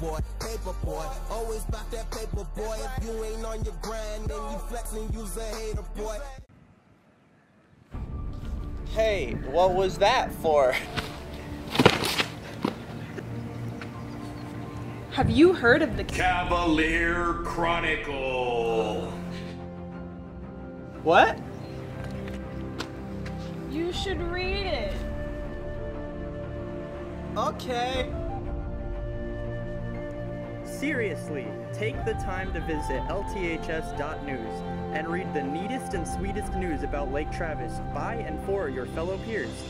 boy, paper boy. Always about that paper boy. If you ain't on your grind, then you flexing, you's a hater boy. Hey, what was that for? Have you heard of the Cavalier Chronicle. What? You should read it. Okay. Seriously, take the time to visit lths.news and read the neatest and sweetest news about Lake Travis by and for your fellow peers.